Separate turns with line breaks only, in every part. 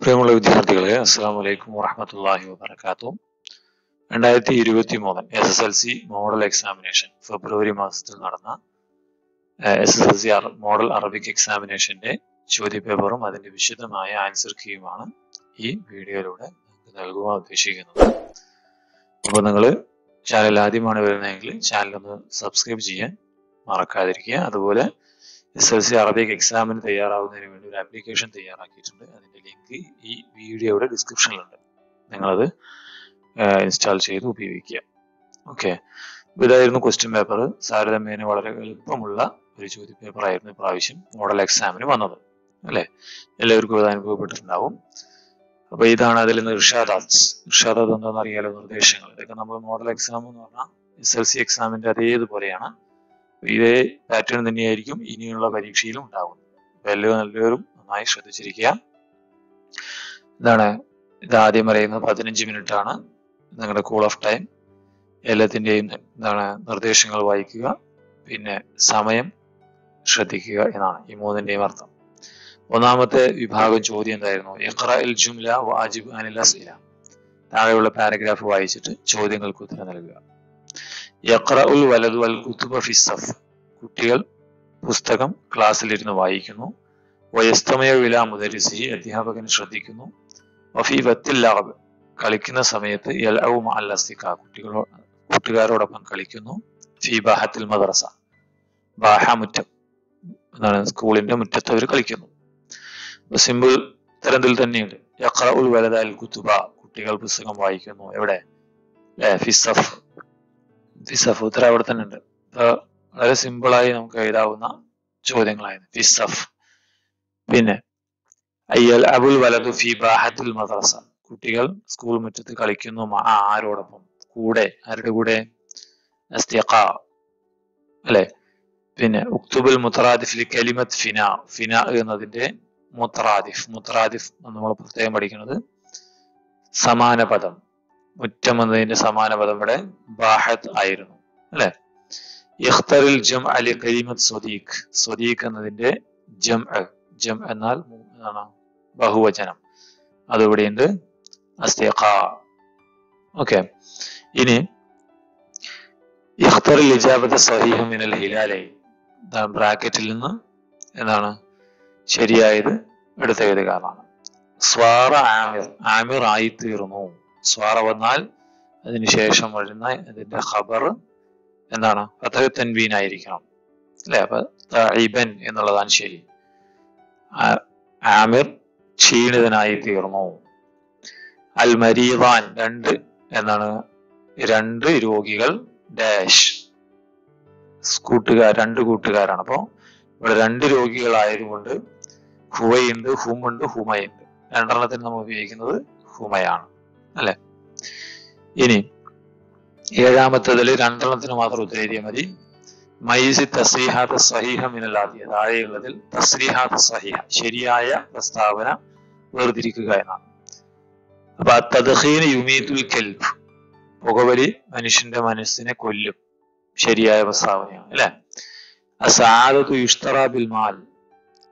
പ്രിയമുള്ള വിദ്യാർത്ഥികളെ അസ്സാം വലൈക്കും വറഹമത്തല്ലാഹി വബർക്കാത്തു രണ്ടായിരത്തി ഇരുപത്തി മൂന്ന് S S L C model examination ഫെബ്രുവരി മാസത്തിൽ നടന്ന S S L C model Arabic എക്സാമിനേഷന്റെ ചോദ്യപേപ്പറും അതിന്റെ വിശദമായ ആൻസർ കീയുമാണ് ഈ വീഡിയോയിലൂടെ നൽകുവാൻ ഉദ്ദേശിക്കുന്നത്. അപ്പോൾ നിങ്ങൾ ചാനൽ ആദ്യമാണ് വരുന്നതെങ്കിൽ ചാനൽ ഒന്ന് സബ്സ്ക്രൈബ് ചെയ്യാൻ മറക്കാതിരിക്കുക. അതുപോലെ എസ് എൽ സി അറബിക് എക്സാമിന് തയ്യാറാവുന്നതിന് വേണ്ടി ഒരു ആപ്ലിക്കേഷൻ തയ്യാറാക്കിയിട്ടുണ്ട്. അതിന്റെ ലിങ്ക് ഈ വീഡിയോയുടെ ഡിസ്ക്രിപ്ഷനിലുണ്ട് നിങ്ങളത് ഇൻസ്റ്റാൾ ചെയ്ത് ഉപയോഗിക്കുക. ഓക്കെ ഇതായിരുന്നു ക്വസ്റ്റ്യൻ പേപ്പർ താരതമ്യേന വളരെ എളുപ്പമുള്ള ഒരു ചോദ്യ പേപ്പർ ആയിരുന്നു പ്രാവശ്യം മോഡൽ എക്സാമിന് വന്നത്. അല്ലേ? എല്ലാവർക്കും ഇത് അനുഭവപ്പെട്ടിട്ടുണ്ടാവും. അപ്പൊ ഇതാണ് അതിൽ നിന്ന് ഋഷാദാസ് ഋഷാദാസ് എന്താണെന്ന് അറിയാലോ? നിർദ്ദേശങ്ങൾ. ഇതൊക്കെ നമ്മൾ മോഡൽ എക്സാം എന്ന് പറഞ്ഞാൽ എസ് എൽ സി എക്സാമിന്റെ അതേതുപോലെയാണ്. ഇതേ പാറ്റേൺ തന്നെയായിരിക്കും ഇനിയുള്ള പരീക്ഷയിലും ഉണ്ടാകുന്നത് എല്ലാവരും നല്ലവരും നന്നായി ശ്രദ്ധിച്ചിരിക്കുക. ഇതാണ് ഇത് ആദ്യം പറയുന്നത് പതിനഞ്ച് മിനിറ്റ് ആണ്. നിങ്ങളുടെ കൂൾ ഓഫ് ടൈം എല്ലാത്തിന്റെയും എന്താണ് നിർദ്ദേശങ്ങൾ വായിക്കുക. പിന്നെ സമയം ശ്രദ്ധിക്കുക എന്നാണ് ഈ മൂന്നിന്റെയും അർത്ഥം. ഒന്നാമത്തെ വിഭാഗം ചോദ്യം എന്തായിരുന്നു? ഇഖ്റ ഇൽ ജുംല വാജിബ് അസ്ഇല താഴെയുള്ള പാരഗ്രാഫ് വായിച്ചിട്ട് ചോദ്യങ്ങൾക്ക് ഉത്തരം നൽകുക. കുട്ടികൾ പുസ്തകം ക്ലാസ്സിലിരുന്ന് വായിക്കുന്നു. വയസ്തമയ വില മുദരിസി അധ്യാപകൻ ശ്രദ്ധിക്കുന്നു. കളിക്കുന്ന സമയത്ത് യൽഅവും അല്ലസ്തിക്ക കുട്ടികളോ കൂട്ടുകാരോടൊപ്പം കളിക്കുന്നു. ഫി ബാഹത്തിൽ മദ്രസ. ബാഹ മുറ്റം. എന്താണ് സ്കൂളിന്റെ മുറ്റത്ത് അവർ കളിക്കുന്നു. സിമ്പിൾ തരത്തിൽ തന്നെയുണ്ട്. യക്ര ഉൽ വലതാൽ കുത്തുബ. കുട്ടികൾ പുസ്തകം വായിക്കുന്നു. എവിടെ? ഫിസഫ് ഫിസഫ് ഉത്തരം അവിടെ തന്നെ ഉണ്ട് വളരെ സിമ്പിളായി നമുക്ക് എഴുതാവുന്ന ചോദ്യങ്ങളായിരുന്നു ഫിസഫ് പിന്നെ അയ്യൽ അബുൽ വലതു ഫി ബാഹത്തുൽ മദ്രസ. കുട്ടികൾ സ്കൂൾ മുറ്റത്ത് കളിക്കുന്നു ആരോടൊപ്പം. കൂടെ ആരുടെ കൂടെ? അല്ലെ? പിന്നെ ഉക്തുബുൽ മുത്തറാദിഫ് കലിമത്ത് ഫിന. ഫിന എന്നതിന്റെ മുത്തറാദിഫ്. മുത്തറാദിഫ് നമ്മൾ പ്രത്യേകം പഠിക്കുന്നത്. സമാന പദം മുറ്റം എന്നതിന്റെ സമാന പദം ഇവിടെ ബാഹത്ത് ആയിരുന്നു അല്ലെ? ഇഖ്തറിൽ ജം അലി കരീമത് സ്വദീഖ്. സ്വദീഖ് എന്നതിന്റെ ജം ജം എന്നാൽ എന്താണ്? ബഹുവചനം. അതിവിടെയുണ്ട് അസ്തിഖ. ഓക്കെ. ഇനി ഇഖ്തറിൽ ഇജാബത്ത് സഹീഹ മിനൽ ഹിലാലൈ. ബ്രാക്കറ്റിൽ നിന്ന് എന്താണ്? ശരിയായത് എടുത്ത് എഴുതുകയാണ് സ്വാറ ആമിർ ആമിർ ആയി തീർന്നു സ്വാറ വന്നാൽ അതിനുശേഷം വരുന്ന ഇതിന്റെ ഖബർ എന്താണ് ഫതഹ് തൻവീൻ ആയിരിക്കണം അല്ലെ? അപ്പൊ തൈബൻ എന്നുള്ളതാണ് ശരി. ആമിർ ക്ഷീണിതനായി തീർന്നു. അൽ മരീവാൻ രണ്ട് എന്നാണ്. രണ്ട് രോഗികൾ ഡാഷ്. കൂട്ടുകാർ രണ്ട് കൂട്ടുകാരാണ്. അപ്പോ ഇവിടെ രണ്ട് രോഗികളായതുകൊണ്ട് ഹുവയുണ്ട് ഹുമുണ്ട് ഹുമയുണ്ട്. രണ്ടെണ്ണത്തിന് നമ്മൾ ഉപയോഗിക്കുന്നത് ഹുമയാണ്. അല്ലെ? ഇനി ഏഴാമത്തതിൽ രണ്ടെണ്ണത്തിന് മാത്രം ഉത്തരേരിയ മതി. മൈസി തസ്രീഹാത്ത് സഹീഹ മിനലാദ്യ താഴെയുള്ളതിൽ തസ്രീഹാത്ത് സഹീഹ. ശരിയായ പ്രസ്താവന വേർതിരിക്കുക എന്നാണ്. അപ്പൊ തദ്ഹീന് യുമീതുൽ കെൽഫ് പുകവലി മനുഷ്യന്റെ മനസ്സിനെ കൊല്ലും. ശരിയായ പ്രസ്താവനയാണ് അല്ലെ? അസാദത്തു യുഷ്തറാബിൽ മാൽ.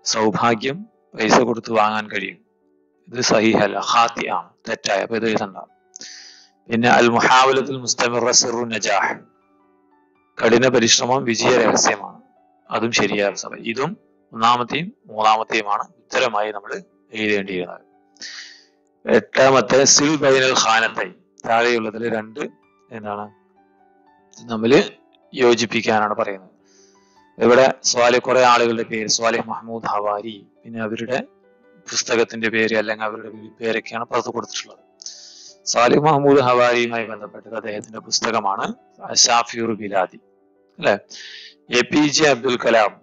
സൗഭാഗ്യം പൈസ കൊടുത്ത് വാങ്ങാൻ കഴിയും. ഇത് സഹിഹല ഹാത്തി ആണ് തെറ്റായ അപ്പൊ ഇത് എഴുതണ്ടാവും പിന്നെ അൽ മുഹാവലത്തിൽ മുസ്തമിർ സിറു നജാഹ്. കഠിന പരിശ്രമം വിജയ രഹസ്യമാണ്. അതും ശരിയായ സമയം ഇതും ഒന്നാമത്തെയും മൂന്നാമത്തെയുമാണ് ഉത്തരമായി നമ്മൾ എഴുതേണ്ടിയിരുന്നത്. എട്ടാമത്തെ സിൽ ബൈനൽ ഖാനത്തായി താഴെയുള്ളതിൽ രണ്ട് എന്താണ് നമ്മൾ യോജിപ്പിക്കാനാണ് പറയുന്നത്. ഇവിടെ സ്വാലിഹ് കുറെ ആളുകളുടെ പേര് സ്വാലിഹ് മഹ്മൂദ് ഹവാരി പിന്നെ അവരുടെ പുസ്തകത്തിന്റെ പേര് അല്ലെങ്കിൽ അവരുടെ പേരൊക്കെയാണ് പുറത്ത് കൊടുത്തിട്ടുള്ളത്. സാലിഹ് മഹമ്മൂദ് ഹവാരിയുമായി ബന്ധപ്പെട്ടത് അദ്ദേഹത്തിന്റെ പുസ്തകമാണ് ഷാഫിയുർ ബിലാദി. അല്ലെ? A P J Abdul Kalam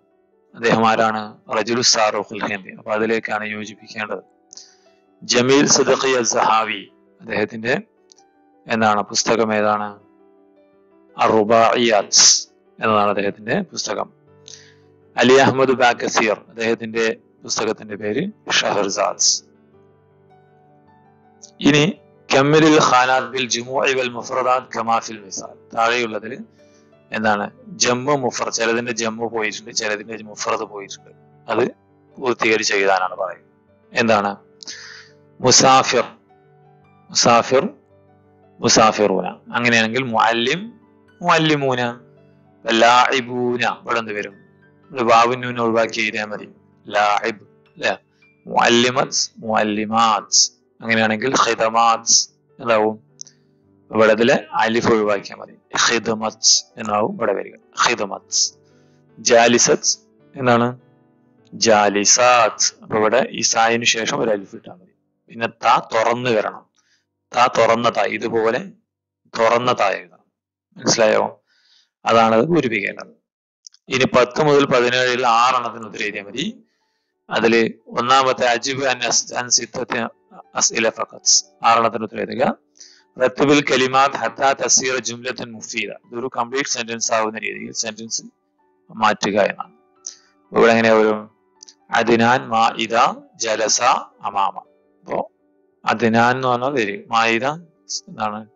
അദ്ദേഹം ആരാണ്? റജുൽ സാറുഹുൽ ഹെമി അപ്പൊ അതിലേക്കാണ് യോജിപ്പിക്കേണ്ടത്. ജമീൽ സദഖി അൽ സഹാവി അദ്ദേഹത്തിന്റെ എന്താണ് പുസ്തകം ഏതാണ്? അറുബായിയാത്ത് എന്നതാണ് അദ്ദേഹത്തിന്റെ പുസ്തകം. അലി അഹമ്മദ് ബാക്കസീർ അദ്ദേഹത്തിന്റെ പുസ്തകത്തിന്റെ പേര് ഷഹർസാദ് ഇനി കമ്മിൽ ഖാനാത് ബിൽ ജുമുഇ വൽ ഫിൽ മിസാൽ. താഴെയുള്ളതിൽ എന്താണ്? ജമ്മു മുഫർ ചിലതിന്റെ ജമ്മു പോയിട്ടുണ്ട് ചിലതിന്റെ മുഫറദ് പോയിട്ടുണ്ട്. അത് പൂർത്തീകരിച്ച് എഴുതാനാണ് പറയുന്നത്. എന്താണ്? മുസാഫിർ മുസാഫിർ മുസാഫിറൂന. അങ്ങനെയാണെങ്കിൽ മുഅല്ലിം മുഅല്ലിമൂന ലാഇബൂന ഇവിടെ എന്ത് വരും? വാവിനൂന ഒഴിവാക്കി എഴുതിയാൽ മതി. ലാഇബ് അല്ലെ? മുഅല്ലിമത്സ് മുഅല്ലിമാത്സ് അങ്ങനെയാണെങ്കിൽ ഖിദമാത്ത് എന്താവും ഇവിടെ ഇതിൽ അലിഫ് ഒഴിവാക്കിയാൽ മതി. ഹിദമത്സ് എന്നാവും ഇവിടെ വരിക. ഹിദമത്സ് ജാലിസത്സ് എന്താണ് ജാലിസാത്ത്. അപ്പൊ ഇവിടെ ഇസായിന് ശേഷം ഒരു അലിഫ് ഇട്ടാൽ മതി. പിന്നെ താ തുറന്നു വരണം. താ തുറന്ന താ ഇതുപോലെ തുറന്ന താ എഴുതണം മനസ്സിലായോ? അതാണ് പൂരിപ്പിക്കേണ്ടത്. ഇനി പത്ത് മുതൽ പതിനേഴിൽ ആറെണ്ണത്തിന് ഉത്തരം എഴുതിയാൽ മതി. അതിൽ ഒന്നാമത്തെ അജിബ് അസ്ഇല ഫഖത്ത് ആറെണ്ണത്തിന് ഉത്തരം എഴുതുക. റത്തുബിൽ കലിമാത്ത് ഹത്താ തസീർ ജുംലത്തുൻ മുഫീദ. ഇതൊരു കംപ്ലീറ്റ് സെന്റൻസ് ആവുന്ന രീതിയിൽ സെന്റൻസ് മാറ്റുക എന്നാണ്. ഇവിടെ എങ്ങനെയാ വരും? അതിനാൻ മാ ഇത ജലസ അമാമ. അപ്പോ അതിനാൻ എന്ന് പറഞ്ഞാൽ വരും. മായിത എന്താണ്?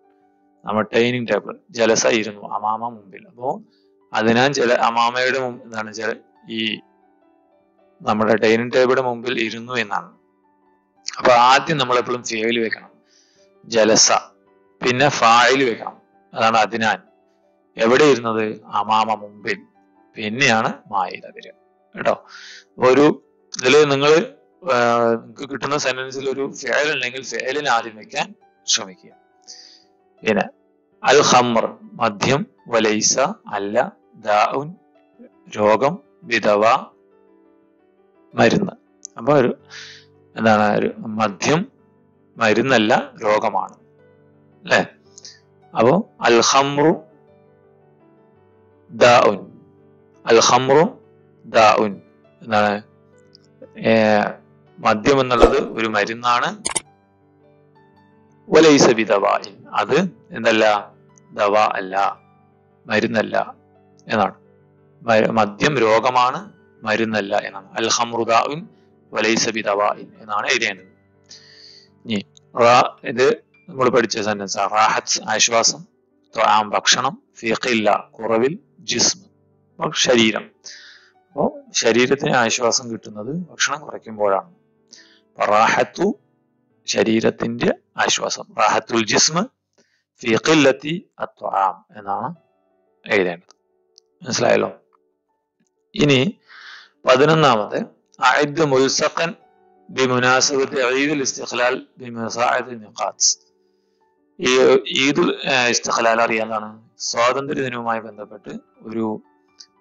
നമ്മുടെ ഡൈനിങ് ടേബിൾ ജലസ ഇരുന്നു. അമാമ മുമ്പിൽ. അപ്പോ അതിനാൻ ജല അമാമയുടെ മുമ്പ് എന്താണ്? ജല ഈ നമ്മുടെ ഡൈനിങ് ടേബിളിന്റെ മുമ്പിൽ ഇരുന്നു എന്നാണ്. അപ്പൊ ആദ്യം നമ്മൾ എപ്പോഴും ഫേവിൽ വെക്കണം. ജലസ. പിന്നെ ഫായിൽ വെക്കണം. അതാണ് അതിനാൻ എവിടെ ഇരുന്നത്? അമാമ മുമ്പിൽ. പിന്നെയാണ് മായിത വരിക കേട്ടോ? ഒരു ഇതിൽ നിങ്ങൾ നിങ്ങൾക്ക് കിട്ടുന്ന സെന്റൻസിൽ ഒരു ഫേൽ ഉണ്ടെങ്കിൽ ഫേലിന് ആദ്യം വെക്കാൻ ശ്രമിക്കുക. പിന്നെ അൽ ഹമർ മദ്യം വലൈസ അല്ല ദാഉൻ രോഗം വിധവ മരുന്ന്. അപ്പൊ ഒരു എന്താണ് ഒരു മദ്യം മരുന്നല്ല രോഗമാണ്. അല്ലേ? അപ്പോ അൽ ഹംറു ദാഉൻ. അൽ ഹംറു ദാഉൻ. എന്താണ്? മദ്യം എന്നുള്ളത് ഒരു മരുന്നാണ്. ഒലൈസബി ബിദവായിൻ അത് എന്തല്ല? ദവ അല്ല. മരുന്നല്ല എന്നാണ്. മദ്യം രോഗമാണ്. മരുന്നല്ല എന്നാണ്. അൽ ഹംറുദാഉൻ വലൈസ ബിദവായിൻ എന്നാണ് എഴുതേണ്ടത് ഇനി ഇത് നമ്മൾ പഠിച്ച സെന്റൻസ് റാഹത്ത് ആശ്വാസം ഭക്ഷണം ഫീഖില്ല കുറവിൽ ജിസ്മ് ശരീരം. അപ്പോ ശരീരത്തിന് ആശ്വാസം കിട്ടുന്നത് ഭക്ഷണം കുറയ്ക്കുമ്പോഴാണ്. റാഹത്തു ശരീരത്തിന്റെ ആശ്വാസം. റാഹത്തുൽ ജിസ്മ് ഫീഖില്ലത്തി അത്വാം എന്നാണ് എഴുതേണ്ടത്. മനസ്സിലായല്ലോ? ഇനി പതിനൊന്നാമത് മുൽസഖൻ ഈ അറിയാതാണ് സ്വാതന്ത്ര്യ ദിനവുമായി ബന്ധപ്പെട്ട് ഒരു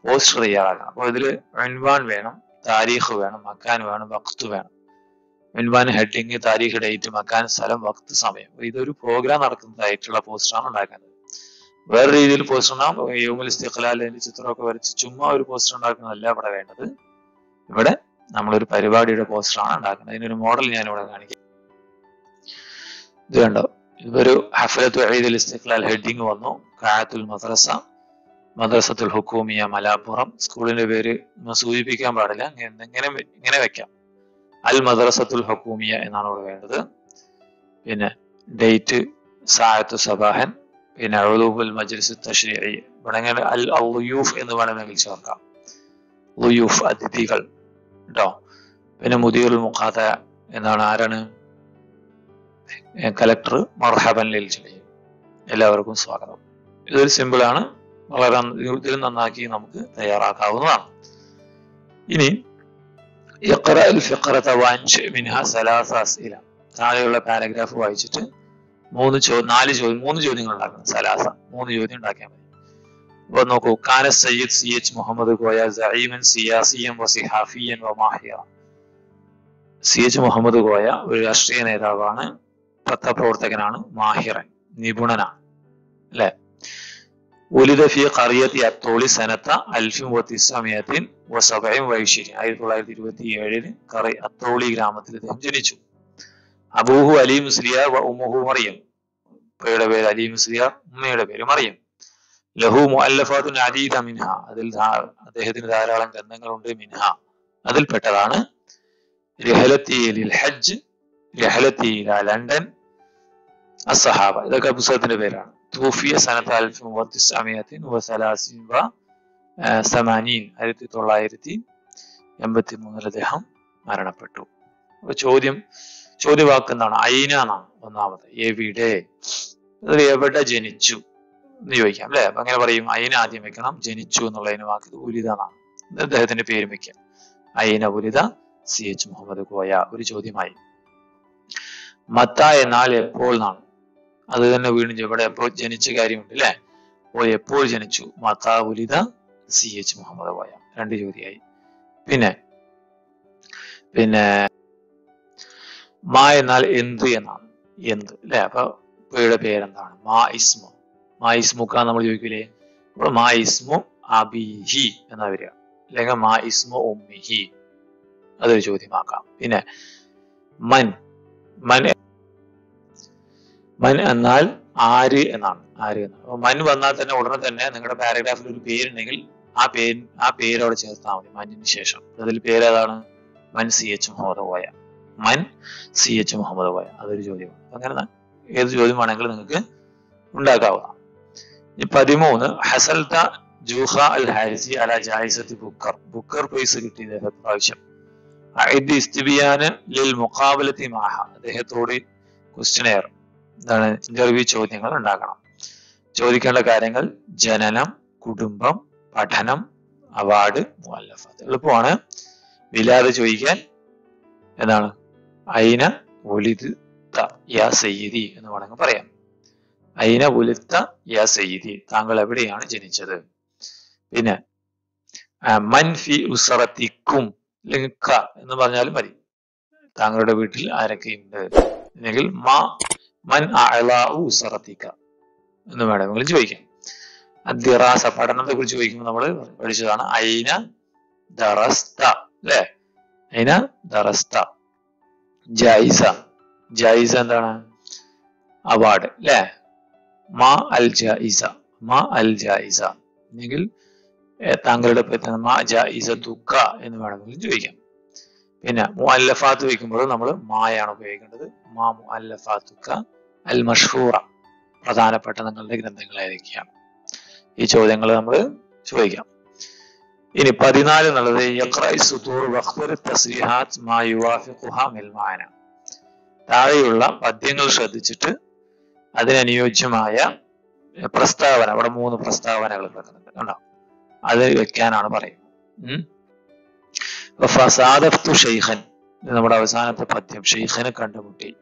പോസ്റ്റർ തയ്യാറാക്കണം. അപ്പോൾ ഇതിൽ അൻവാൻ വേണം താരീഖ് വേണം മക്കാൻ വേണം വക്ത് വേണം. അൻവാൻ ഹെഡിങ് താരീഖ് ഡേറ്റ് മക്കാൻ സ്ഥലം വക്ത് സമയം. ഇതൊരു പ്രോഗ്രാം നടക്കുന്നതായിട്ടുള്ള പോസ്റ്ററാണ് ഉണ്ടാക്കുന്നത്. വേറെ രീതിയിൽ പോസ്റ്റർ ഉണ്ടാകും യോമൽ ഇസ്തിഖ്ലാലിന്റെ ചിത്രമൊക്കെ വരച്ച് ചുമ്മാ ഒരു പോസ്റ്റർ ഉണ്ടാക്കുന്നതല്ല ഇവിടെ വേണ്ടത്. ഇവിടെ നമ്മളൊരു പരിപാടിയുടെ പോസ്റ്ററാണ് ഉണ്ടാക്കുന്നത്. ഇതിനൊരു മോഡൽ ഞാൻ ഇവിടെ കാണിക്കാം. ഇത് കണ്ടോ? ഇതൊരു ഹഫലത്തു ഇസ്തിഖ്ലാൽ ഹെഡിങ് വന്നു. കായത്തുൽ മദ്രസ മദ്രസത്തുൽ ഹുക്കൂമിയ മലാപ്പുറം. സ്കൂളിന്റെ പേര് സൂചിപ്പിക്കാൻ പാടില്ല. ഇങ്ങനെ ഇങ്ങനെ വെക്കാം. അൽ മദ്രസത്തുൽ ഹുക്കൂമിയ എന്നാണ് ഇവിടെ വേണ്ടത്. പിന്നെ ഡേറ്റ് സായത്തു സബാഹൻ. പിന്നെ അഴുദൂബുൽ മജ്ലിസ് തഷ്രീഇ ഇവിടെ അൽ അൽ എന്ന് വേണമെങ്കിൽ ചേർക്കാം. ലുയൂഫ് അതിഥികൾ. കേട്ടോ. പിന്നെ മുദിയുൽ മുഖാത എന്നാണ് ആരാണ്? കലക്ടർ മർഹബൻ ലിൽ എല്ലാവർക്കും സ്വാഗതം. ഇതൊരു സിമ്പിൾ ആണ്. വളരെ ഇതിൽ നന്നാക്കി നമുക്ക് തയ്യാറാക്കാവുന്നതാണ്. ഇനി താഴെയുള്ള പാരഗ്രാഫ് വായിച്ചിട്ട് മൂന്ന് ചോ നാല് ചോദ്യം മൂന്ന് ചോദ്യങ്ങൾ ഉണ്ടാക്കണം. സലാസ മൂന്ന് ചോദ്യം ഉണ്ടാക്കിയാൽ മതി. ഇപ്പൊ നോക്കൂ കാന സയ്യിദ് സി എച്ച് മുഹമ്മദ് കോയ സഈമൻ സിയാസിയൻ വസിഹാഫിയൻ വമാഹിയ സി എച്ച് മുഹമ്മദ് കോയ ഒരു രാഷ്ട്രീയ നേതാവാണ് പത്രപ്രവർത്തകനാണ് മാഹിറൻ നിപുണനാണ് അല്ലെ? ഉലിദ കറിയത്തി അത്തോളി സനത്ത അൽഫിം വത്തിസമയത്തിൻ വസഭയും വൈശിരി ആയിരത്തി തൊള്ളായിരത്തി ഇരുപത്തി ഏഴിന് കറി അത്തോളി ഗ്രാമത്തിൽ ഇദ്ദേഹം ജനിച്ചു. അബൂഹു അലി മുസ്ലിയ ഉമ്മുഹു മറിയം. ഉപ്പയുടെ പേര് അലി മുസ്ലിയ ഉമ്മയുടെ പേര് മറിയം. ലഹു മുഅല്ലഫാത്തുൻ അദീദ മിൻഹ. അതിൽ അദ്ദേഹത്തിന് ധാരാളം ഗ്രന്ഥങ്ങളുണ്ട് മിൻഹ. അതിൽപ്പെട്ടതാണ് രഹലത്തി ലിൽ ഹജ്ജ് രഹലത്തി ഇല ലണ്ടൻ അസഹാബ ഇതൊക്കെ പുസ്തകത്തിന്റെ പേരാണ്. തൂഫിയ സനത്ത് അൽഫ് മുവത്തിസ്അമിയത്തിൻ വസലാസിൻ വ സമാനീൻ. ആയിരത്തി തൊള്ളായിരത്തി എൺപത്തി മൂന്നിൽ അദ്ദേഹം മരണപ്പെട്ടു. അപ്പൊ ചോദ്യം ചോദ്യവാക്ക് എന്താണ്? അയിന എന്നാണ് ഒന്നാമത് എവിടെ? എവിടെ ജനിച്ചു? എന്ന് ചോദിക്കാം അല്ലെ? അപ്പൊ അങ്ങനെ പറയും അയിന ആദ്യം വെക്കണം ജനിച്ചു എന്നുള്ളതിന് വാക്ക് ഉലിത എന്നാണ് അദ്ദേഹത്തിന്റെ പേര് വെക്കാം. അയിന ഉലിത സി എച്ച് മുഹമ്മദ് കോയ. ഒരു ചോദ്യമായി. മത്ത എന്നാൽ എപ്പോൾ എന്നാണ് അത് തന്നെ വീണ്ടും ഇവിടെ എപ്പോൾ ജനിച്ച കാര്യമുണ്ട് അല്ലെ? അപ്പോൾ എപ്പോൾ ജനിച്ചു? മത്ത ഉലിത സി എച്ച് മുഹമ്മദ് കോയ. രണ്ട് ചോദ്യമായി. പിന്നെ പിന്നെ മാ എന്നാൽ എന്ത് എന്നാണ്? എന്ത് അല്ലെ? അപ്പൊ പേരെന്താണ്? മാ ഇസ്മു. മാ ഇസ്മുക്ക നമ്മൾ ചോദിക്കൂലേ? അപ്പോൾ മായിസ്മു അബിഹി എന്നാ വരിക. അല്ലെങ്കിൽ മായിസ്മു ഉമ്മിഹി. അതൊരു ചോദ്യമാക്കാം. പിന്നെ മൻ മൻ മൻ എന്നാൽ ആര് എന്നാണ്. ആര് എന്നാണ്. മൻ വന്നാൽ തന്നെ ഉടനെ തന്നെ നിങ്ങളുടെ പാരഗ്രാഫിൽ ഒരു പേരുണ്ടെങ്കിൽ ആ പേര് ആ പേര് അവിടെ ചേർത്താൽ മതി. മഞ്ഞിന് ശേഷം. അതിൽ പേര് ഏതാണ് മൻ സി എച്ച് മുഹമ്മദ് കോയ മൻ സി എച്ച് മുഹമ്മദ് കോയ അതൊരു ചോദ്യമാണ്. അങ്ങനെ ഏത് ചോദ്യമാണെങ്കിലും നിങ്ങൾക്ക് ഉണ്ടാക്കാവുന്ന ഈ പതിമൂന്ന് ഹസൽത ജൂഹ അൽ ഹാരിസി അല ജായിസത്തി ബുക്കർ. ബുക്കർ പ്രൈസ് കിട്ടിയത് പ്രാവശ്യം ഇത് ഇസ്തിബിയാന് ലിൽ മുഖാബലത്തി മാഹ. അദ്ദേഹത്തോട് ക്വസ്റ്റിനെയർ എന്താണ് ഇന്റർവ്യൂ ചോദ്യങ്ങൾ ഉണ്ടാക്കണം. ചോദിക്കേണ്ട കാര്യങ്ങൾ ജനനം കുടുംബം പഠനം അവാർഡ് മുഅല്ലഫാത്ത്. എളുപ്പമാണ്. വിലാതെ ചോദിക്കാൻ എന്താണ് അയിന ഒലിത് യാ സയ്യിദി എന്ന് വേണമെങ്കിൽ പറയാം. അയിന ഉലുത്ത യാ സയ്യിദി താങ്കൾ എവിടെയാണ് ജനിച്ചത് പിന്നെ മൻഫി ഉസറത്തിക്കും അല്ലെങ്കിൽ ക എന്ന് പറഞ്ഞാലും മതി. താങ്കളുടെ വീട്ടിൽ ആരൊക്കെയുണ്ട് അല്ലെങ്കിൽ മാ മൻ ഉസറത്തിക്ക എന്ന് വേണമെങ്കിൽ ചോദിക്കാം. ദിറാസ പഠനത്തെ കുറിച്ച് ചോദിക്കുമ്പോൾ നമ്മൾ പഠിച്ചതാണ് അയിന ദറസ്ത അല്ലേ? അയിന ദറസ്ത. ജൈസ. ജൈസ എന്താണ്? അവാർഡ് അല്ലേ? മാ അൽ ജായിസ മാ അൽ ജായിസ അല്ലെങ്കിൽ താങ്കളുടെ മാ എന്ന് വേണമെങ്കിൽ ചോദിക്കാം. പിന്നെ മുഅല്ലഫാത്ത് വയ്ക്കുമ്പോൾ നമ്മൾ മായാണ് ഉപയോഗിക്കേണ്ടത്. മാ മുഅല്ലഫാത്തുക്ക അൽ മഷൂറ പ്രധാനപ്പെട്ട നിങ്ങളുടെ ഗ്രന്ഥങ്ങൾ ഏതൊക്കെയാണ്? ഈ ചോദ്യങ്ങൾ നമ്മൾ ചോദിക്കാം. ഇനി പതിനാല് എന്നുള്ളത് താഴെയുള്ള പദ്യങ്ങൾ ശ്രദ്ധിച്ചിട്ട് അതിനനുയോജ്യമായ പ്രസ്താവന അവിടെ മൂന്ന് പ്രസ്താവനകൾ കിടക്കുന്നുണ്ട് കണ്ടോ? അത് വെക്കാനാണ് പറയുന്നത്. നമ്മുടെ അവസാനത്തെ പദ്യം ഷെയ്ഖനെ കണ്ടുമുട്ടി.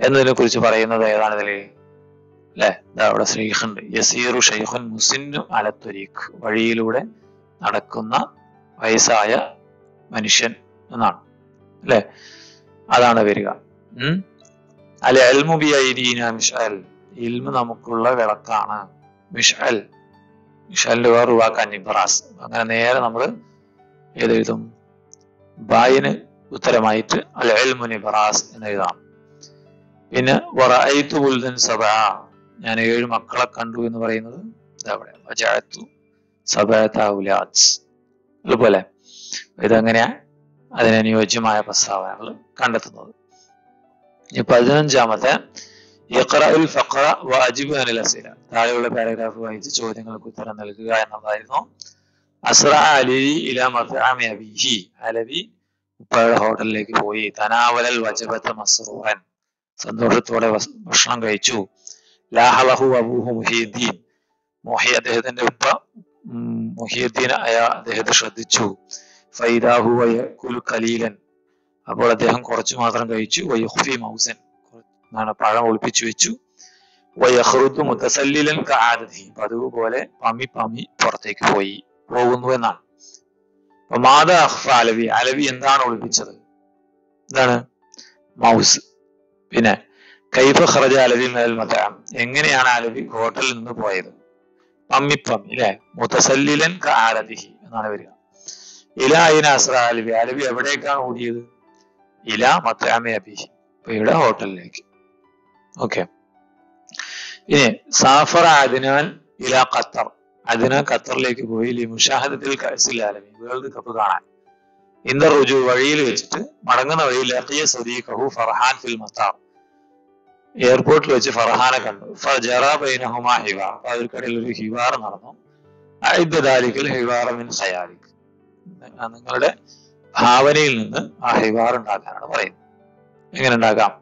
എന്നതിനെ കുറിച്ച് പറയുന്നത് ഏതാണ് ഇതിൽ? അല്ലെ? അവിടെ ഷെയ്ഖുണ്ട്. യസീറു ഷെയ്ഖുൻ മുസിന്നു അലത്തൊരീഖ് വഴിയിലൂടെ നടക്കുന്ന വയസ്സായ മനുഷ്യൻ എന്നാണ്. അല്ലെ? അതാണ് വരിക. ഉം? അല്ലെ അൽമുബി ഐദീന മിഷൽ. ഇൽമു നമുക്കുള്ള വിളക്കാണ്. മിഷൽ. മിഷലിന്റെ വേറെ വാക്കാൻ നിബ്രാസ് അങ്ങനെ നേരെ നമ്മൾ ഏതെഴുതും? ബായിന് ഉത്തരമായിട്ട് അൽ എൽമു നിബ്രാസ് എന്ന് എഴുതാം. പിന്നെ വറഅയ്തു ബുൽദൻ സബഅ ഞാൻ ഏഴ് മക്കളെ കണ്ടു എന്ന് പറയുന്നത് അവിടെ സബഅത അതുപോലെ ഇതെങ്ങനെയാ? അതിനനുയോജ്യമായ പ്രസ്താവനകൾ കണ്ടെത്തുന്നത്. പതിനഞ്ചാമത്തെ ഇഖ്റഉൽ ഫഖറ വഅജിബു അനിൽ അസ്ഇല താഴെയുള്ള പാരഗ്രാഫ് വായിച്ച് ചോദ്യങ്ങൾക്ക് ഉത്തരം നൽകുക എന്നതായിരുന്നു. അസ്ര അലി ഇല മത്അമി അബിഹി. അലവി ഉപ്പയുടെ ഹോട്ടലിലേക്ക് പോയി. തനാവലൽ വജബത്ത് മസ്റൂറൻ സന്തോഷത്തോടെ ഭക്ഷണം കഴിച്ചു. ലാഹലഹു അബൂഹു മുഹിയുദ്ദീൻ മൊഹി അദ്ദേഹത്തിന്റെ ഉപ്പ മുഹിയുദ്ദീൻ അയ അദ്ദേഹത്തെ ശ്രദ്ധിച്ചു. ഫൈദാഹു കുലു കലീലൻ അപ്പോൾ അദ്ദേഹം കുറച്ചു മാത്രം കഴിച്ചു. വയുഹ്ഫി മൗസൻ എന്നാണ് പഴം ഒളിപ്പിച്ചു വെച്ചു. വയഹ്റുദു മുത്തസല്ലിലൻ കാരതി പതിവ് പമി പമി പുറത്തേക്ക് പോയി പോകുന്നു എന്നാണ്. അപ്പൊ മാത അഹ്ഫ അലവി. അലവി എന്താണ് ഒളിപ്പിച്ചത്? എന്താണ്? മൗസ്. പിന്നെ കൈഫ ഖറജ അലവി മേൽ മതാം എങ്ങനെയാണ് അലവി ഹോട്ടലിൽ നിന്ന് പോയത്? പമ്മി പമ്മി അല്ലെ മുത്തസല്ലിലൻ കാരതിഹി എന്നാണ് വരിക. ഇല അയിന അസ്ര അലവി. അലവി എവിടേക്കാണ് ഓടിയത്? ഇല മത്താമി അപ്പൊ ഇവിടെ ഹോട്ടലിലേക്ക്. ഓക്കെ. ഇനി സാഫർ അതിനാൽ ഇല ഖത്തർ. അതിനാൽ ഖത്തറിലേക്ക് പോയി. ലി മുഷാഹദത്തിൽ കസിൽ വേൾഡ് കപ്പ് കാണാൻ. ഇന്ത റുജു വഴിയിൽ വെച്ചിട്ട് മടങ്ങുന്ന വഴിയിൽ ലഖിയ സദീഖഹു ഫർഹാൻ ഫിൽ മത്താർ. എയർപോർട്ടിൽ വെച്ച് ഫർഹാനെ കണ്ടു. ഫജറ ബൈനഹുമ ഹിവാർ. അവർക്കിടയിൽ ഒരു ഹിവാർ നടന്നു. ഐദ്ദാലിക്കൽ ഹിവാർ മിൻ ഖയാലിക്. നിങ്ങളുടെ ഭാവനയിൽ നിന്ന് ആ ഹിവാർ ഉണ്ടാക്കാനാണ് പറയുന്നത്. എങ്ങനെ ഉണ്ടാക്കാം?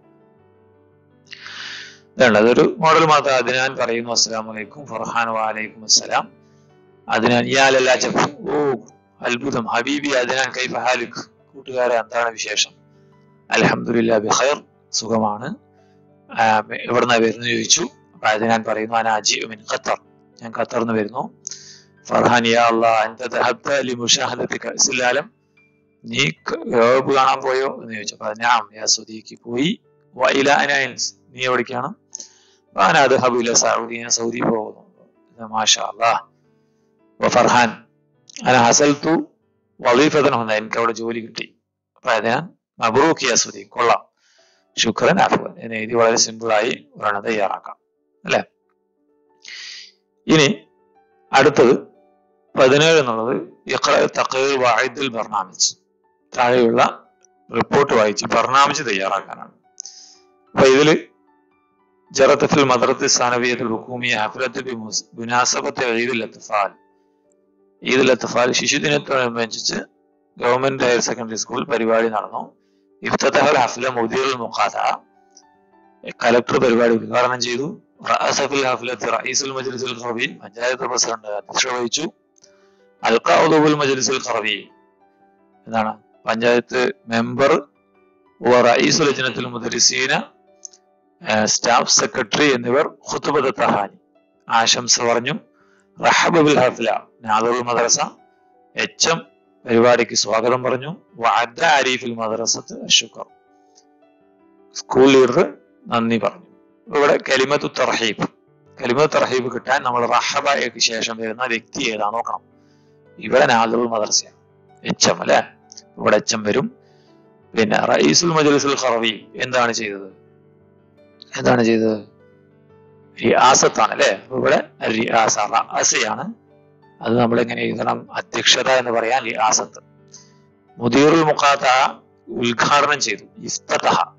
ഇതാണ് അതൊരു മോഡൽ മാത്രം. അതിനാൻ പറയുന്നു അസ്സലാമു വലൈക്കും ഫുർഹാൻ വാലൈക്കും അസ്സലാം. അതിനാൻ ഇയാളല്ല ഓ അത്ഭുതം. ഹബീബി അതിനാൻ കൈഫ ഹാലിക്. കൂട്ടുകാരെ എന്താണ് വിശേഷം? അലഹമുല്ല ബിഹൈർ സുഖമാണ്. എവിടുന്ന വരുന്നു ചോദിച്ചു. അപ്പൊ അതിനാൻ പറയുന്നു അനാജി മിൻ ഖത്തർ. ഞാൻ ഖത്തർന്ന് വരുന്നു. ഫർഹാൻ യാ അള്ളാഹ് അൻത ദഹബ്ത കഅസിൽ നീ യൂറോപ്പ് കാണാൻ പോയോ എന്ന് ചോദിച്ചു അപ്പൊ ഞാൻ യാ സുദിക്ക് പോയി. വൈല അനൈൻസ് നീ എവിടേക്കാണ്? ഞാൻ അത് ഹബുല സൗദി ഞാൻ സൗദി പോകുന്നു മാഷാ എനിക്ക് അവിടെ ജോലി കിട്ടി. അപ്പൊ ഞാൻ കൊള്ളാം. ശുക്രൻ എഴുതി വളരെ സിമ്പിളായി ഒരെണ്ണം തയ്യാറാക്കാം. അല്ലെ? ഇനി അടുത്തത് പതിനേഴ് എന്നുള്ളത് തക്കീർ വാഹിദുൽ ബർണാമിജ് താഴെയുള്ള റിപ്പോർട്ട് വായിച്ച് ബർണാമിജ് തയ്യാറാക്കാനാണ്. അപ്പൊ ഇതിൽ ജറത്തഫിൽ മദറത്തി സ്ഥാനവീയത്തിൽ ഹുക്കൂമിയ ഹഫലത്ത് ഈദുൽ അത്ഫാൽ ശിശുദിനത്തോടനുബന്ധിച്ച് ഗവൺമെന്റ് ഹയർ സെക്കൻഡറി സ്കൂൾ പരിപാടി നടന്നു. ഇഫ്തഹൽ ഹഫ്ല മുദീർ മുഖാദ. കലക്ടർ പരിപാടി ഉദ്ഘാടനം ചെയ്തു. റഅസഫിൽ ഹഫ്ലത്ത് റഈസുൽ മജ്ലിസുൽ ഖറബി പഞ്ചായത്ത് പ്രസിഡന്റ് അധ്യക്ഷത വഹിച്ചു. അൽഖാഉദുൽ മജ്ലിസുൽ ഖറബി എന്താണ് പഞ്ചായത്ത് മെമ്പർ റഈസുൽ ലജ്നത്തുൽ മുദരിസീന സ്റ്റാഫ് സെക്രട്ടറി എന്നിവർ ഖുതുബത്ത് തഹാനി. ആശംസ പറഞ്ഞു റഹബ ബിൽ ഹഫ്ല നാദുൽ മദ്രസ എച്ച് എം പരിപാടിക്ക് സ്വാഗതം പറഞ്ഞു വാദ അരീഫിൽ മദ്രസത്ത് സ്കൂൾ ലീഡർ നന്ദി പറഞ്ഞു. ഇവിടെ കലിമത്തു തർഹീബ്. കലിമത്തു തർഹീബ് കിട്ടാൻ നമ്മൾ റഹബയ്ക്ക് ശേഷം വരുന്ന വ്യക്തി ഏതാ നോക്കണം. ഇവിടെ നാദുൽ മദ്രസയാണ്. എച്ച് എം അല്ലെ? ഇവിടെ വരും. പിന്നെ റഈസുൽ മജലിസുൽ ഹറവി എന്താണ് ചെയ്തത്? എന്താണ് ചെയ്തത്? റിയാസത്താണ് അല്ലെ ഇവിടെ റിയാസ റഅസയാണ്. അത് നമ്മൾ എങ്ങനെ എഴുതണം? അധ്യക്ഷത എന്ന് പറയാൻ റിയാസത്ത്. മുദീറുൽ മുഖാത്ത ഉദ്ഘാടനം ചെയ്തു. ഇഫ്തഹ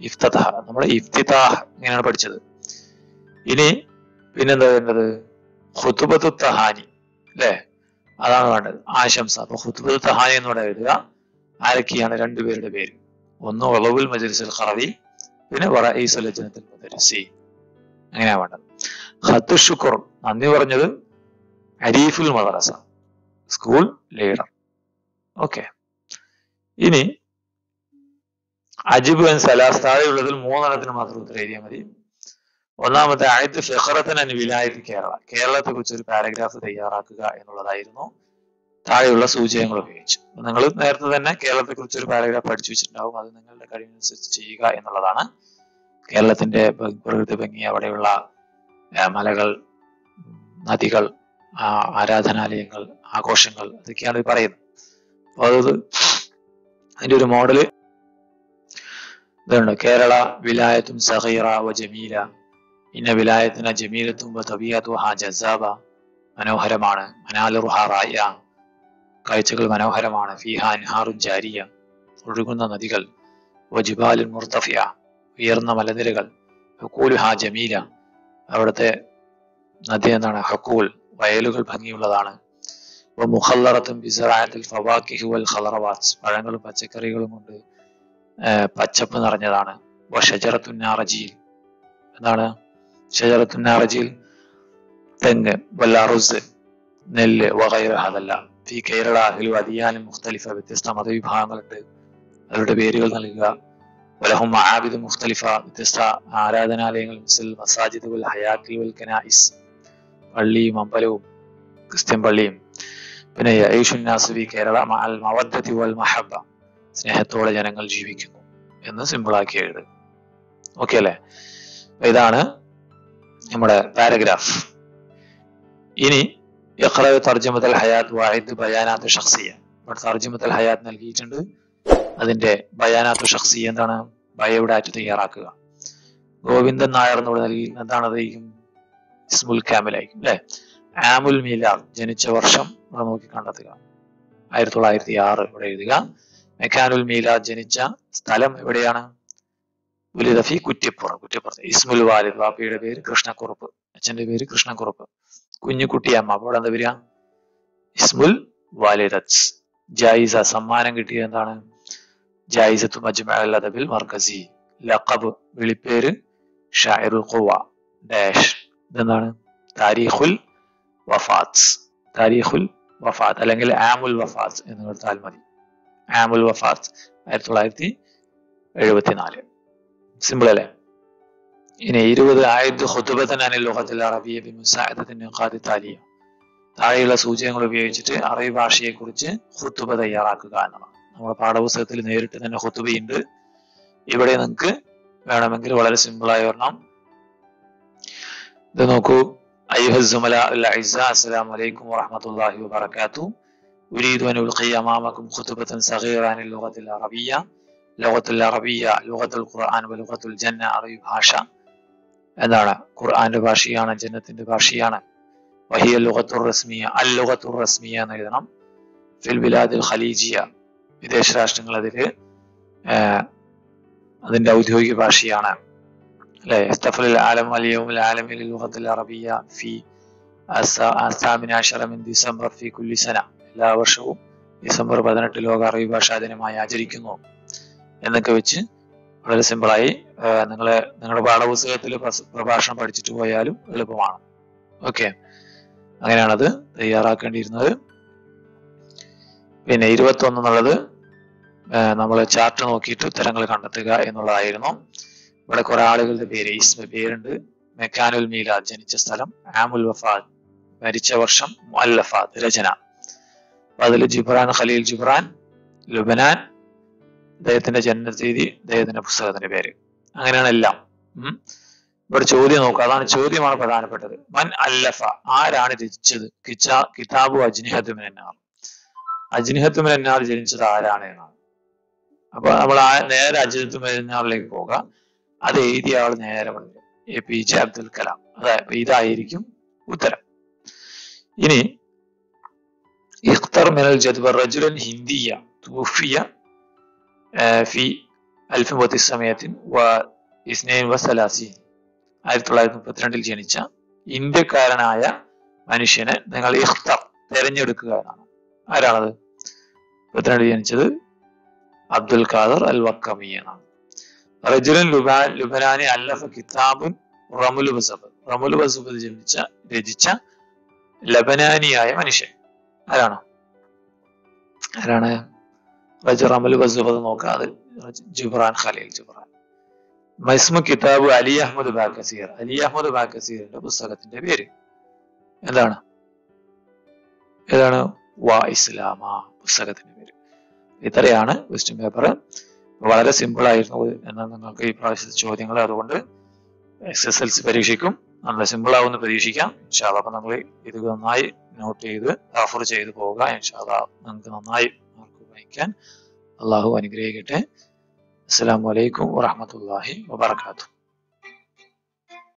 ഇഫ്തഹ നമ്മൾ ഇഫ്തിതാഹ് ഇങ്ങനെയാണ് പഠിച്ചത്. ഇനി പിന്നെന്താ വേണ്ടത് ഹുത്തുബത്തു തഹാനി അല്ലേ? അതാണ് വേണ്ടത്. ആശംസ. അപ്പൊ ഹുത്തുബത്തു തഹാനി എന്നൂടെ എഴുതുക. ആരൊക്കെയാണ് രണ്ടുപേരുടെ പേര്? ഒന്ന് ഒളവുൽ മജലിസുൽ ഖറവി പിന്നെ വറഈസുൽ ലജ്നത്തുൽ മുദരിസി. അങ്ങനെയാ വേണ്ടത്. ഖത്തു ഷുക്കുർ നന്ദി പറഞ്ഞത് അരീഫുൽ മദ്രസ. School leader. ഓക്കെ. ഇനി അജിബ് അൻ സലാസ് മൂന്നെണ്ണത്തിന് മാത്രം ഉത്തരം എഴുതിയാൽ മതി. ഒന്നാമത്തെ ആയത്ത് ഫെഹ്റത്തിന് അനു വിലായത്ത് കേരള. കേരളത്തെ കുറിച്ച് ഒരു പാരഗ്രാഫ് തയ്യാറാക്കുക എന്നുള്ളതായിരുന്നു. താഴെയുള്ള സൂചകങ്ങൾ ഉപയോഗിച്ച്. നിങ്ങൾ നേരത്തെ തന്നെ കേരളത്തെ കുറിച്ച് ഒരു പാരഗ്രാഫ് പഠിച്ചു വെച്ചിട്ടുണ്ടാവും. അത് നിങ്ങളുടെ കഴിവിനനുസരിച്ച് ചെയ്യുക എന്നുള്ളതാണ്. കേരളത്തിന്റെ പ്രകൃതി ഭംഗി അവിടെയുള്ള മലകൾ നദികൾ ആരാധനാലയങ്ങൾ ആഘോഷങ്ങൾ അതൊക്കെയാണ് ഇത് പറയുന്നത്. അപ്പൊ അത് അതിന്റെ ഒരു മോഡൽ ഇതുണ്ട്. കേരള വിലായത്തും സഹീറ വ ജമീല ഇന്ന വിലായത്തിന ജമീലത്തും തബിയത്തു ഹാ ജസാബ. മനോഹരമാണ്. മനാലുറുഹ റായ. കാഴ്ചകൾ മനോഹരമാണ്. ഫിഹ അൻഹാറും ജാരിയ. ഒഴുകുന്ന നദികൾ. വജിബാലിൻ മുർത്തഫിയ. ഉയർന്ന മലനിരകൾ. ഹുക്കൂലുഹ ജമീല. അവിടുത്തെ നദി എന്നാണ് ഹക്കൂൽ. വയലുകൾ ഭംഗിയുള്ളതാണ്. മുഹല്ലറത്തും ബിസറായത്തിൽ ഫവാക്കിഹു വൽ ഖലറവാത്ത്. പഴങ്ങളും പച്ചക്കറികളും കൊണ്ട് പച്ചപ്പ് നിറഞ്ഞതാണ്. ഷജറത്തുന്നാറജിയിൽ എന്താണ്? ഷജറത്തുന്നാറജിയിൽ തെങ്ങ് വല്ലാറുസ് നെല്ല് വകൈറ അതെല്ലാം. ഫി കേരള അതിലും അതിയാനും മുഖ്തലിഫ വ്യത്യസ്ത മതവിഭാഗങ്ങളുണ്ട്. അവരുടെ പേരുകൾ നൽകുക. വലഹും ആബിദ് മുഖ്തലിഫ വ്യത്യസ്ത ആരാധനാലയങ്ങൾ മിസൽ മസാജിദുൽ ഹയാക്കിൽ വൽ കനായിസ് പള്ളിയും അമ്പലവും ക്രിസ്ത്യൻ പള്ളിയും. പിന്നെ യൈഷുന്നാസുബി കേരള അൽ മവദ്ദതി വൽ മഹബ സ്നേഹത്തോടെ ജനങ്ങൾ ജീവിക്കുന്നു എന്ന് സിമ്പിളാക്കി എഴുതുക ഓക്കെ അല്ലേ? ഇതാണ് നമ്മുടെ പാരഗ്രാഫ് ഇനി ഇഖ്റ തർജമത്തൽ ഹയാത്ത് വാഹിദ് ബയാനാത്ത് ഷഖ്സിയ ഇവിടെ തർജമത്തൽ ഹയാത്ത് നൽകിയിട്ടുണ്ട്. അതിന്റെ ബയാനാത്ത് ഷഖ്സിയ എന്താണ്? ബയോഡാറ്റ് തയ്യാറാക്കുക. ഗോവിന്ദൻ നായർ എന്നോട് നൽകി എന്താണത് ഇസ്മുൽ ക്യാമിലായിരിക്കും അല്ലെ? ആമുൽ മീലാദ് ജനിച്ച വർഷം ഇവിടെ നോക്കി കണ്ടെത്തുക. ആയിരത്തി തൊള്ളായിരത്തി ആറ് ഇവിടെ എഴുതുക. മെക്കാനുൽ മീലാദ് ജനിച്ച സ്ഥലം എവിടെയാണ്? ഉലിദഫി കുറ്റിപ്പുറം കുറ്റിപ്പുറത്ത് ഇസ്മുൽ വാലിദ് വാപ്പയുടെ പേര് കൃഷ്ണക്കുറുപ്പ്. അച്ഛന്റെ പേര് കൃഷ്ണക്കുറുപ്പ്. കുഞ്ഞുകുട്ടിയമ്മ അപ്പോൾ എന്താ വരിക? ഇസ്മുൽ വാലിദത്ത് ജായിസ. സമ്മാനം കിട്ടിയത് എന്താണ്? ജായിസത്തു മജ്മഅ അൽ അദബിൽ മർക്കസി ലഖബ് വിളിപ്പേര് ഷാഇറുൽ ഖുവ. ഡാഷ്. ഇതെന്താണ്? താരീഖുൽ വഫാത്ത്. താരീഖുൽ വഫാത്ത്. അല്ലെങ്കിൽ ആമുൽ വഫാത്ത് എന്ന് കൊടുത്താൽ മതി. ആമുൽ വഫാത്ത്. ആയിരത്തി തൊള്ളായിരത്തി എഴുപത്തിനാല്. സിമ്പിൾ അല്ലേ ഇനി ഇരുപത് ആയത് ഖുതുബത്തൻ അനിൽ ലുഗത്തിൽ അറബിയ ബി മുസാഅദത്തിൻ നിഖാദി താലിയ താഴെയുള്ള സൂചകങ്ങൾ ഉപയോഗിച്ചിട്ട് അറബി ഭാഷയെ കുറിച്ച് ഖുത്തുബ തയ്യാറാക്കുക എന്നതാണ് നമ്മുടെ പാഠപുസ്തകത്തിൽ നേരിട്ട് തന്നെ ഖുത്തുബയുണ്ട് ഇവിടെ നിങ്ങൾക്ക് വേണമെങ്കിൽ വളരെ സിമ്പിൾ ആയി വരണം ഇത് നോക്കൂ أيها الزملاء الأعزاء السلام عليكم ورحمة الله وبركاته أريد أن ألقي أمامكم خطبة صغيرة عن اللغة العربية ലോകത്തുൽ അറബിയ ലോകത്തുൽ ഖുർആൻ ലോകത്തുൽ ജന്ന അറബി ഭാഷ. എന്താണ് ഖുർആന്റെ ഭാഷയാണ് ജന്നത്തിന്റെ ഭാഷയാണ്. വഹിയ ലോകത്തുർ റസ്മിയ അൽ ലോകത്തുർ റസ്മിയ എന്ന് എഴുതണം. ഫിൽ ബിലാദിൽ ഖലീജിയ വിദേശ രാഷ്ട്രങ്ങൾ അതിൽ അതിന്റെ ഔദ്യോഗിക ഭാഷയാണ്. ആലം ഫി ഡിസംബർ ഫി എല്ലാ വർഷവും ഡിസംബർ പതിനെട്ട് ലോക അറബി ഭാഷാ ദിനമായി ആചരിക്കുന്നു. എന്നൊക്കെ വെച്ച് വളരെ സിമ്പിളായി നിങ്ങളെ നിങ്ങളുടെ പാഠപുസ്തകത്തിൽ പ്രഭാഷണം പഠിച്ചിട്ട് പോയാലും എളുപ്പമാണ്. ഓക്കെ. അങ്ങനെയാണത് തയ്യാറാക്കേണ്ടിയിരുന്നത്. പിന്നെ ഇരുപത്തി ഒന്ന് എന്നുള്ളത് നമ്മൾ ചാർട്ട് നോക്കിയിട്ട് ഉത്തരങ്ങൾ കണ്ടെത്തുക എന്നുള്ളതായിരുന്നു. ഇവിടെ കുറെ ആളുകളുടെ പേര് ഇസ്മ പേരുണ്ട്. മെക്കാനുൽ മീലാദ് ജനിച്ച സ്ഥലം ആമുൽ വഫാദ് മരിച്ച വർഷം മുഅല്ലഫാദ് രചന. അതിൽ ജിബ്രാൻ ഖലീൽ ജിബ്രാൻ ലുബനാൻ അദ്ദേഹത്തിന്റെ ജന്മതീയതി അദ്ദേഹത്തിന്റെ പുസ്തകത്തിന്റെ പേര്. അങ്ങനെയാണ് എല്ലാം ഇവിടെ ചോദ്യം നോക്കുക. അതാണ് ചോദ്യമാണ് പ്രധാനപ്പെട്ടത്. മൻ അല്ലഫ. ആരാണ് രചിച്ചത്? കിച്ചാ കിതാബു അജ്നിഹത്ത് മിനന്നാർ അജ്നിഹത്ത് മിനന്നാർ ജനിച്ചത് ആരാണ് എന്നാണ്. അപ്പൊ നമ്മൾ ആ നേരെ അജ്നിഹത്ത് മിനന്നാറിലേക്ക് പോകാം അത് എഴുതിയ ആൾ നേരെ പറഞ്ഞു A P J Abdul Kalam. അതായത് ഇതായിരിക്കും ഉത്തരം. ഇനി ഇഖ്തർ മിനൽ ജദ്വർ റജുലൻ ഹിന്ദിയ തുഫിയ في 1932 ആയിരത്തി തൊള്ളായിരത്തി മുപ്പത്തിരണ്ടിൽ ജനിച്ച ഇന്ത്യക്കാരനായ മനുഷ്യനെ നിങ്ങൾ ഇഖ്തർ തിരഞ്ഞെടുക്കുക എന്നാണ്. ആരാണത്? മുപ്പത്തിരണ്ടിൽ ജനിച്ചത് അബ്ദുൽ ഖാദർ അൽ വക്കമി എന്നാണ്. റജുലൻ ലുബാ ലുബനാനി അല്ലഫ കിതാബുൻ റമുലു ബസബ് റമുലു ബസബ് ജനിച്ച രചിച്ച ലബനാനിയായ മനുഷ്യൻ. ആരാണ്? ആരാണ്? റജ വസുബത് ബസബ് നോക്കാം അത് ജിബ്രാൻ ഖലീൽ ജിബ്രാൻ. മൈസ്മു കിതാബ് അലി അഹമ്മദ് ബാക്കസീർ അലി അഹമ്മദ് ബാക്കസീറിന്റെ പുസ്തകത്തിന്റെ പേര് എന്താണ്? ഏതാണ്? വാ ഇസ്ലാമ പുസ്തകത്തിന്റെ പേര്. ഇത്രയാണ് ക്വസ്റ്റ്യൻ പേപ്പർ. വളരെ സിമ്പിൾ ആയിരുന്നു എന്നാൽ നിങ്ങൾക്ക് ഈ പ്രാവശ്യത്തെ ചോദ്യങ്ങൾ അതുകൊണ്ട് എസ് എസ് എൽ സി പരീക്ഷയ്ക്കും നല്ല സിമ്പിൾ ആവുമെന്ന് പ്രതീക്ഷിക്കാം. ഇൻഷാല്ല അപ്പൊ നമ്മൾ ഇത് നന്നായി നോട്ട് ചെയ്ത് റഫർ ചെയ്ത് പോവുക. ഇൻഷാല്ല നിങ്ങൾക്ക് നന്നായി വാങ്ങിക്കാൻ അള്ളാഹു അനുഗ്രഹിക്കട്ടെ. അസ്സാം വലൈക്കും വാഹമത്തല്ലാഹി വാബർക്കാത്തു